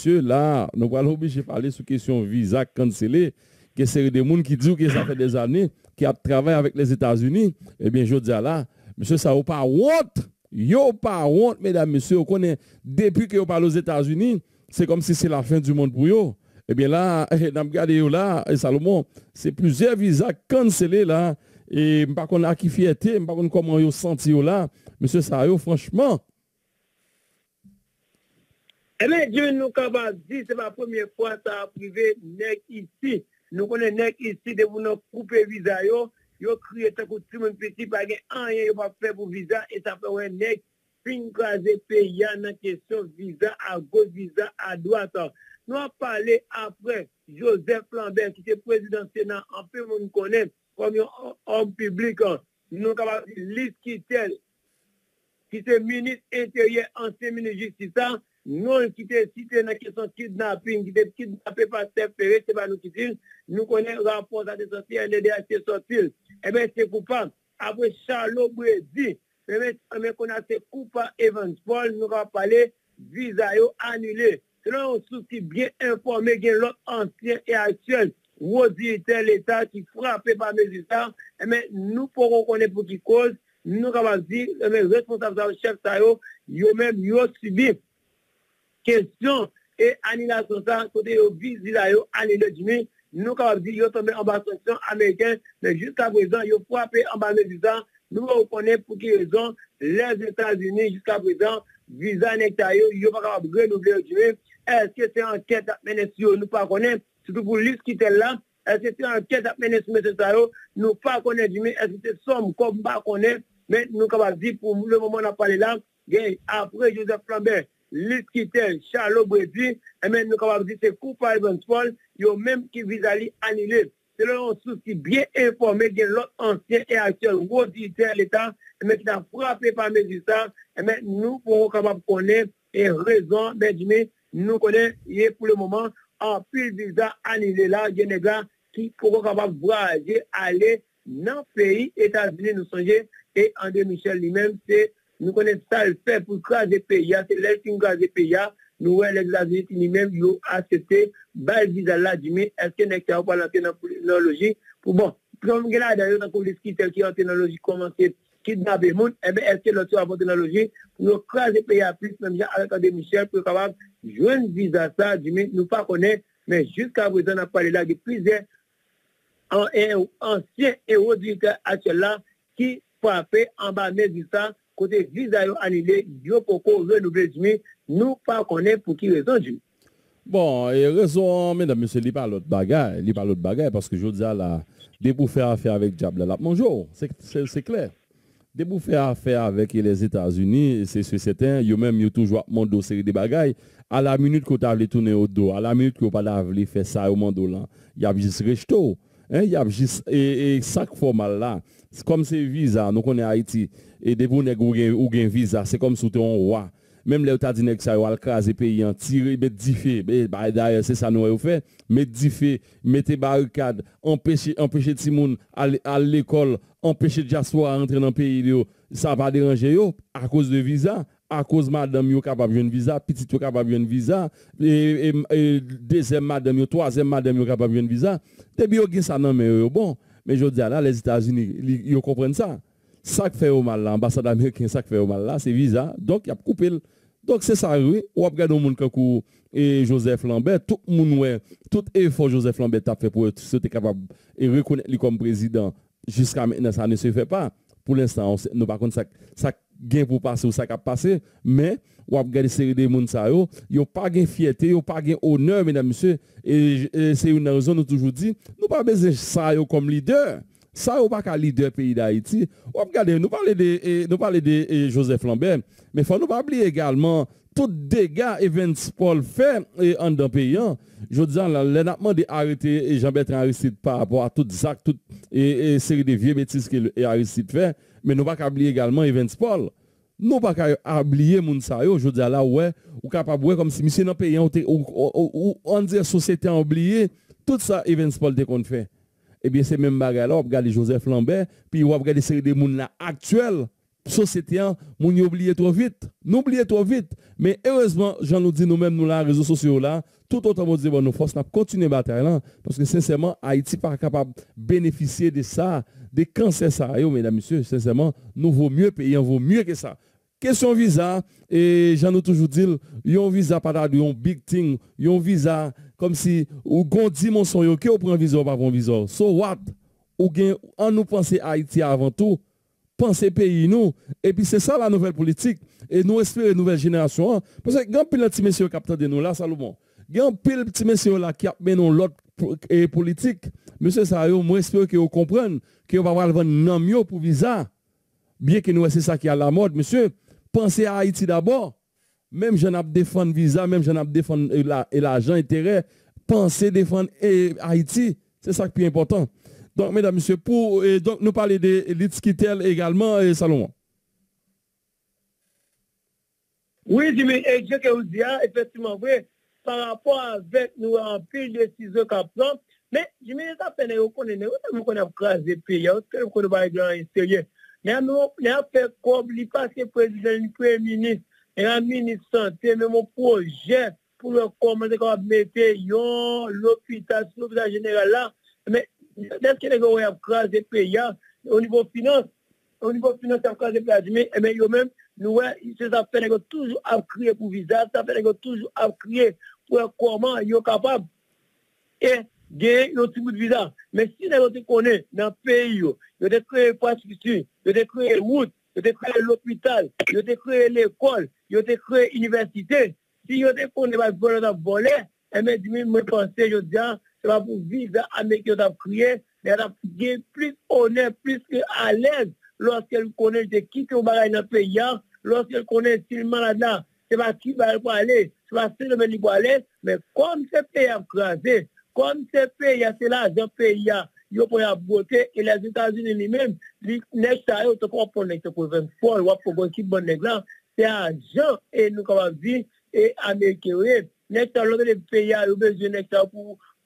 monsieur, là, nous allons obliger de parler sur question visa cancellé, que c'est des gens qui disent que ça fait des années, qui a travaillé avec les États-Unis. Eh bien, je dis là, monsieur, ça n'a pas honte. Yo pas honte, mesdames, messieurs. On connaît, depuis que vous parlez aux États-Unis, c'est comme si c'est la fin du monde pour eux. Eh bien là, dans regardez là, et Salomon, c'est plusieurs visas cancellés là. Et par contre, à qui fierté, par contre, comment vous senti là, monsieur Sayo, franchement. Eh, Ebe, diyo nou kabab di, se pa pwemye fwa sa aprive nek isi. Nou konen nek isi de pou nou koupe viza yo, yo kriye takou timoun peti page anye yo pa fe pou viza, e sa fe wè nek fin kaze pe ya nan kesyon viza a go, viza a doata. Nou a pale apre Joseph Lambert ki se prezident senan, anpe moun konen kom yon om publik an. Nou kabab di Liz Kittel ki se minis interye anse minis justisan, Non, ki te site nan kesyon kidnapping, ki te kidnappé pa sep fere, se pa nou ki til, nou konen rapor sa te soti, an lede a te soti. Ebe, se koupa, apre Charles Bredi, ebe, ame konan se koupa Evans Paul, nou va pale, viza yo anule. Selon yon sou ki bien informe gen lop ansyen e aksyen, wodi eten l'Etat ki frape pa mezistan, e ebe, nou poron konen pou ki koz, nou kama di, ebe, responsable sa yo, chef sa yo, yo men yo subi. Question. Et annulation ça, côté de visite là, annulé du nous avons dit, ils ont tombé en bas sanction américain, mais jusqu'à présent, ils frappé en bas mes États, nous reconnaissons pour quelle raison. Les États-Unis, jusqu'à présent, visa nectario, ils n'ont pas capable de renouveler du est-ce que c'est enquête à mener sur nous pas connaître, surtout pour l'île qui était là, est-ce que c'est enquête à mener sur M. Saro, nous pas connaître du est-ce que c'est somme comme pas connaître, mais nous capable dire pour le moment on a parlé là, après Joseph Flambert, l'île qui Charles Bredi, et même nous capable dire c'est coupable Paul, il y a même qui vise à annuler. C'est là un souci bien informé de l'autre ancien et actuel gros de l'État, mais qui a frappé par mes et mais nous pourrons capable connaître et raison, Benjamin, nous connaissons, pour le moment, en plus visa annulé là, des gars qui pourront capable voyager, aller dans le pays États-Unis, nous songeons, et André Michel lui-même, c'est, Nou konen sa l fè pou kaze peya, se lèl fin kaze peya, nou wè lèk la zil ti ni mèm yo asete bal viza la di mè, eske nek sa wap alanten nan teknoloji pou bon. Pran mwen gen la dayo nan kou liski tel ki an teknoloji komanse kidnabè moun, ebe eske lòt yo avan teknoloji pou nou kaze peya plus mèm jan alak an de Michel pou kabab jwen viza sa di mè, nou pa konen, men jiska vwè zan apare la ge pwizè an ansyen erodrika atye la ki pa fe an ba mè di sa visa annulé, yo poko renouvelé nous pas connaître pour qui raison du. Bon, et raison, mesdames, messieurs, il parle l'autre bagaille, il parle l'autre bagaille parce que je dis là, dès pour faire affaire avec Diable là, bonjour, c'est clair. Dès pour faire affaire avec les États-Unis, c'est certain, yo même yo toujours mon dossier des bagailles à la minute que tu as tourner au dos, à la minute que tu pas faire ça au monde là, il y a juste resto. Hein, y a et, et chaque formal là, comme c'est visa, nous connaissons Haïti et des vous ou gain visa, c'est comme si tu un roi. Même les États-Unis ça va craser pays en tirer mettre diffé, bah d'ailleurs c'est ça nous fait, mettre diffé, mettez barricade, empêcher empêcher Timoun à l'école, empêcher diaspora entrer dans le pays, ça va déranger yo à cause de visa à cause madame yo capable de visa, petit yo capable de visa, et, et, deuxième madame yo, troisième madame yo capable de visa. Bien gen ça non mais bon, mais je dis là les États-Unis ils comprennent ça. Ça qui fait au mal là, l'ambassade américaine ça qui fait au mal là, c'est visa. Donc il a coupé donc c'est ça oui, ou regarde monde comme et Joseph Lambert, tout le monde ouais, tout effort Joseph Lambert a fait pour être capable et reconnaître lui comme président jusqu'à maintenant ça ne se fait pas. Pour l'instant, nous par contre ça ça pour passer ou ça qui a passé, mais ou a regardé série des gens ça yo, yo pas gain fierté, yo pas gain honneur mesdames messieurs et, c'est une raison nous toujours dit, nous pas besoin ça yo comme leader. Ça ou pas qu'un leader pays d'Haïti. Ou regardez, nous parler de nous parler de Joseph Lambert, mais faut nous pas oublier également tout dégâts Evans Paul fait en dans pays. Hein. Je dis là, l'énappement de Jean-Bertrand Aristide par rapport à tout ça, toute et, série de vieux bêtises que Aristide fait. Mais nous pas oublier également Evans Paul. Nous pas oublier moun sa yo, je dis là ouais, ou capable comme si monsieur dans pays ou on dit société a oublié tout ça Evans Paul te qu'on fait. Eh bien c'est même bagarre là, on regarde Joseph Lambert, puis on regarde série de moun là société, moun oublié trop vite. Nous oublions trop vite. Mais heureusement, j'en nous dit nous-mêmes, nous, là, réseaux sociaux là, tout autant nous bon, nous force, nous continuer à bataille parce que sincèrement, Haïti pas capable de bénéficier de ça, des cancers ça, mesdames, messieurs, sincèrement, nous vaut mieux payer, on vaut mieux que ça. Question visa, et j'en ai toujours dit, un visa pas un big thing, un visa comme si, ou gon dimension, yo, que prend visa ou pas visa. So what? Ou gen, en nous penser Haïti avant tout, penser pays nous, et puis c'est ça la nouvelle politique, et nous espérons nouvelle génération, hein. parce que grand pile petit monsieur capteur de nous là, Salomon, grand pile petit monsieur qui a mené l'autre politique, monsieur Sayo, moi espère que vous comprenez que vous va avoir le nom pour visa, bien que nous c'est ça qui est à la mode, monsieur, Pensez à Haïti d'abord. Même je n'ai défendre visa, même je n'ai défendre l'argent, intérêt. Pensez défendre Haïti. C'est ça qui est important. Donc, mesdames, messieurs, pour donc, nous parler de l'Itskitel également, et Salomon. Oui, je me que vous dites, ah, effectivement, oui, par rapport avec nous en pile de décisions qu'on prend, mais je dis, fait, nous connaissons, nous connaissons crasé le pays, nous connaissons pas sérieux. Nou a fè kob li paske prezident, li pre-minist, e la minist sante, men moun proje pou lè komande kwa mette yon l'opital, l'opital jeneral la, men deske nè gò wè ap krasè pe ya, o nivou finance, o nivou finance ap krasè pe ya di men, e men yo men nou wè, se sa fè nè gò toujou ap kriye pou vizat, sa fè nè gò toujou ap kriye pou lè koman yo kapab, e... gen yon ti bout vizan. Men si nan yon te konen nan peyi yo, yo te kreye paskisi, yo te kreye mout, yo te kreye l'opital, yo te kreye l'ekol, yo te kreye universite, si yo te konen wak volen ap volen, e men di mi se pa pou vive Amerike yo tap kriye, men tap gen plis onen, plis ke alez, loske l konen te ki ki ou bagay nan peyan, loske l konen silman la nan, se pa ki bagay pou ale, se pa se nomen li pou ale, men kon se peyan krasi, kon se peyan, se la jan peyan, yo pou ya bote, e les Etats-Unis li men, li nek sa yo, te kon pon nek te pou ven fol, wap pou kon ki bon nek lan, se a jan, e nou kama vi, e Amerike yo e, nek sa lomen li peyan, yo bezye nek sa pou,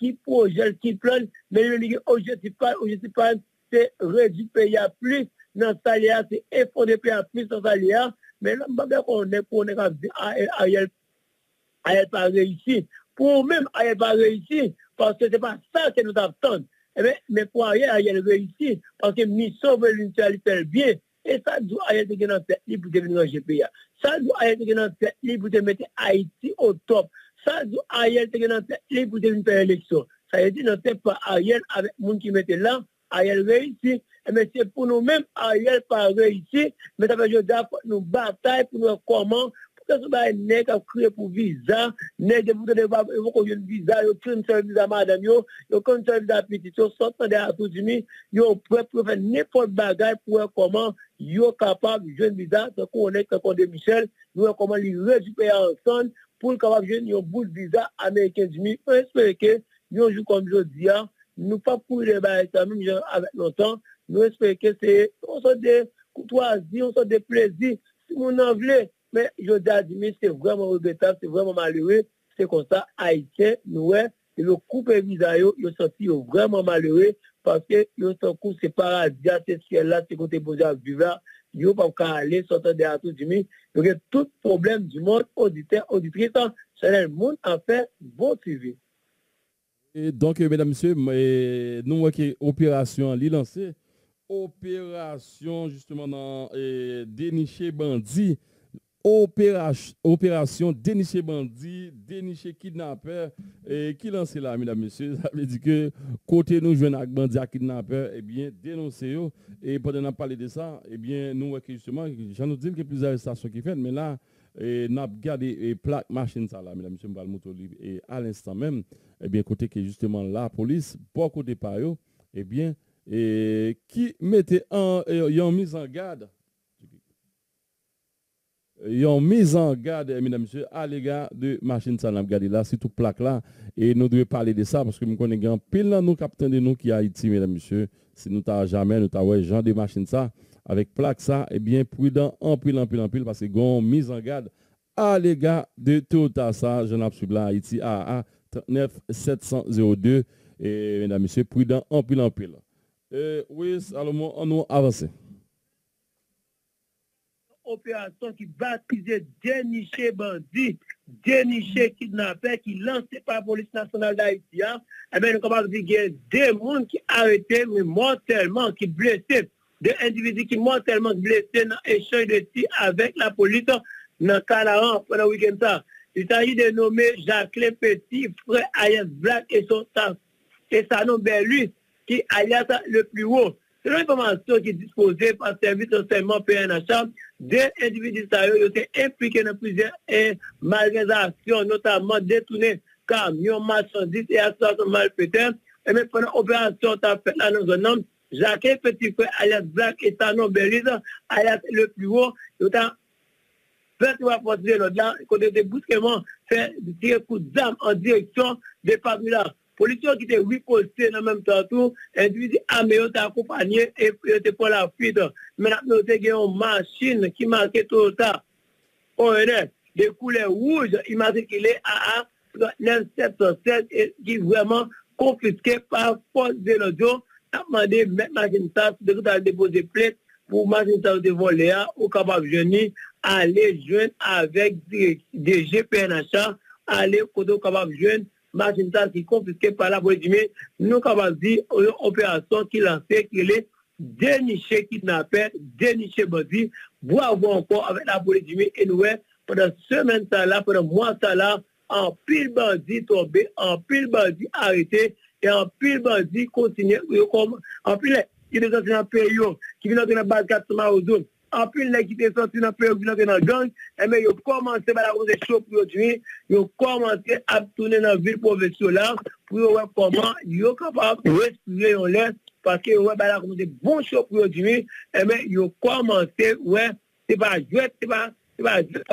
ki projel, ki plan, men yon ligye ojetipan, ojetipan, se redi pe ya plus, nan salya, se efonde pe ya plus nan salya, men nan mbabè konen, konen ka zi a yel, a yel pa reysi, pour même Ariel pas réussir, parce que ce n'est pas ça que nous attendons. Eh mais pour Ariel, Ariel réussit, parce que mission veut fait bien. Et ça doit Ariel te dans tête pour devenir un GPA. Ça doit Ariel te dans tête pour te mettre Haïti au top. Ça Ariel te dans tête pour devenir une élection. Ça veut dire, c'est pas Ariel avec le monde qui mettait là, Ariel réussit. Mais eh c'est pour nous-mêmes, Ariel pas réussi, mais ça veut dire nous bataille pour nous comment. Se sou ba e nek ap kriye pou viza, nek de pou te deva evokon yon viza, yo kren se viza madan yo, yo kren se viza pitit, yo sotan de atou jimi, yo pre prefe nepot bagay pou e koman yo kapab jen viza, se kou onek se konde Michel, e koman li rejipe ya ansan, pou l kapap jen yon boul viza Ameriken di mi. Mwen espere ke yon jou kom jodi an, nou pa pou yon baye sa mwen jen avèk lontan, nou espere ke se, on son de koutouazi, on son de plezi, si moun an vle, men jodi an di mi, se vreman regretab, se vreman malewe, se konsa Haitien nouè, e lo koupe viza yo, yo senti yo vreman malewe, paske yo san kou se paradya, se sien la, se kote boja viva, ils pas qu'à aller de la tout problème du monde, auditeur, auditrice, c'est le monde en fait bon suivi. Et donc, mesdames, messieurs, nous, voyons opération lancée, opération justement dans dénicher bandit opération dénicher bandit, dénicher kidnappeur, et qui lance là, mesdames, messieurs, ça veut dire que côté nous jouons avec bandit à kidnappeur, eh bien, dénoncer et pendant qu'on parler de ça, eh bien, nous, justement, j'en ai dit qu'il y a plusieurs arrestations qui font, mais là, et nous avons gardé les plaques machine ça là, mesdames, messieurs, et à l'instant même, eh bien, côté que justement la police, pour côté par eux, eh bien, et qui mettait en, en mise en garde ils ont mis en garde, mesdames et messieurs, à l'égard de machine ça, regardé là, c'est tout plaque là. Et nous devons parler de ça parce que nous connaissons pile dans nous, capitaine de nous qui Haïti, mesdames et messieurs. Si nous t'avons jamais, nous t'avons genre de machine ça, avec plaque ça, et eh bien prudent, en pile, en pile, en pile, parce que ont mise en garde à l'égard de tout ça, je n'ai pas Haïti, AA 39 702. Et mesdames et messieurs, prudent, en pile, en pile. Et oui, alors, on nous avancer opération qui baptisait dénicher bandits, dénicher kidnappés, qui lancé par la police nationale d'Haïti. Eh bien, nous commençons à dire qu'il y a des gens qui arrêtés, mais mortellement, qui blessés, des individus qui mortellement blessés dans l'échange de tir avec la police dans Calaran pendant le week-end. Il s'agit de nommer Jacqueline Petit, frère Ayas Black et son et Sanon Berlus, qui alias le plus haut. Selon l'information qui est disposée par le service d'enseignement PNH, des individus ont été impliqués dans plusieurs malversations, notamment détourner camions, marchandises et associations malfaiteurs. Et même pendant l'opération, tu as fait là dans un homme, Jacques Petit Frère, alias Black et Sanon Belize, alias le plus haut, ont fait trois fois de l'autre là, côté de brusquement fait tirer coup d'armes en Policiers qui étaient ripostés dans le même temps tout, individus armés ont accompagné et étaient pour la fuite. Mais nous avons une machine qui marquait tout ça. On est des couleurs rouges immatriculées à 9707 et qui vraiment confisqué par force de l'audio. a demandé machine ça, de déposer plainte pour ça de voler au capable de aller joindre avec des GPNH, aller au capable Magenta qui confisqué par la police, nous avons dit une opération qui lancée, qui est dénicher kidnappé, dénicher bandit, bravo encore avec la police et nous, pendant semaine là, pendant mois là, en pile bandit tombé, en pile bandit arrêté, et en pile bandit continue, en pile, qui est dans un pays, qui vient dans la base 4 zones anpil nè ki te soti nan pe yo bilan te nan gang, eme yo komanse ba la konze chok pou yo dwi, yo komanse ap toune nan vil profesyonan pou yo wè koman, yo kapap respire yon lè, paske yo wè ba la konze bon chok pou yo dwi, eme yo komanse wè, se pa jwet, se pa, se pa jwet,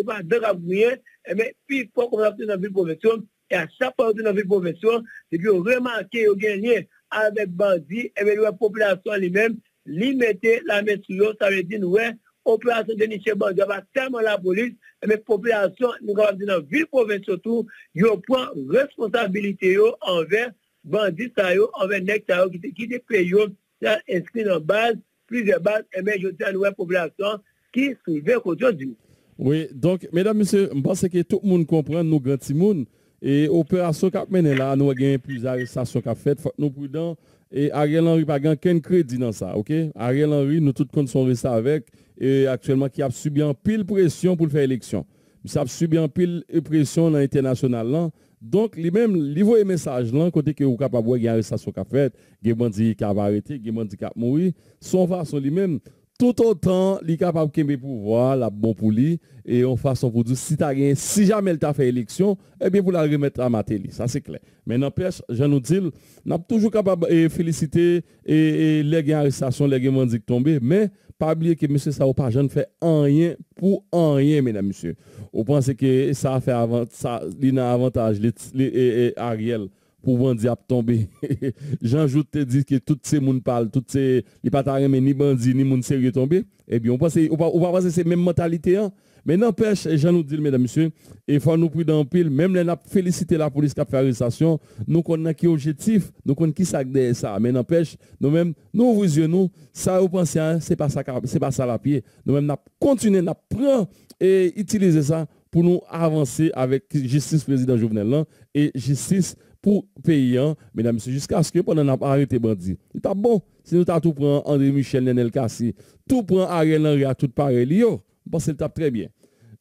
se pa dek ap mouye, eme pi pou komanse ap toune nan vil profesyonan, e a chak pa toune nan vil profesyonan, se pi yo remanke yo genye avèk bandi, eme yo wè populasyon li menm, li mette la men sou yo, sa ve di nou we, operasyon deniche bandi, ava terman la polis, eme populasyon, nou kapap di nan vil proven sotou, yo pran responsabilite yo anver bandi sa yo, anver nek sa yo, ki te pe yo, sa inskri nan baz, plize baz, eme jote anwe populasyon ki souve koutyon di. Oui, donc, mesdames, messieurs, m'pense que tout le monde comprend nous grands timoun, et opération kap mène là, nous avons plus d'arrestation kap fait, faut nous prudents, et Ariel Henry pas aucun crédit dans ça, ok? Ariel Henry, nous tous sont restés avec, et actuellement qui a subi un pile pression pour faire élection. Il a subi un pile pression dans l'international Donc, lui-même, il voit un message là, côté que vous capable de voir arrestation qu'a fait, des bandits qui va arrêté, des bandits qui a mourir. Son façon lui-même, tout autant, il est capable de pouvoir, la bon pour lui, et en façon pour dire, si, as si jamais il t'a fait élection, eh bien, vous la remettre à Matéli. Ça, c'est clair. Mais n'empêche, je nous dis, sommes toujours capables de féliciter et, les arrestations, les gens qui tombés, mais pas oublier que M. Sao pas ne fait rien pour rien, mesdames, messieurs. Vous pensez que ça a fait avant, ça, il avantage, les, Ariel pour bandit à tomber. Jean-Joute te dit que tous ces gens parlent, tous ces les pas ni bandits ni moun sérieux tomber. Eh bien, on pense on va on penser c'est même mentalité hein. Mais n'empêche, Jean nous dit mesdames messieurs, il faut nous prendre en pile, même les féliciter la police qui a fait l'arrestation, nous connaissons qui objectif, nous connaissons qui ça ça. Mais n'empêche, nous-mêmes nous vous nous ça vous pensez hein, c'est pas ça c'est pas ça la pied. Nous-mêmes n'a continuer n'a prendre et utiliser ça pour nous avancer avec justice président Jovenel et justice pour payer, hein, mesdames et messieurs, jusqu'à ce que pendant n'a pas arrêté bandit. Il pas bon. Si nous avons tout prend André Michel, Nenel Kassi, tout prend Ariel Henry à tout pareil, yo, bon, c'est tape très bien.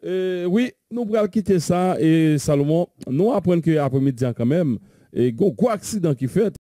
Euh, oui, nous pourrons quitter ça et Salomon, nous apprenons qu'après-midi quand même, et go, quoi accident qui fait,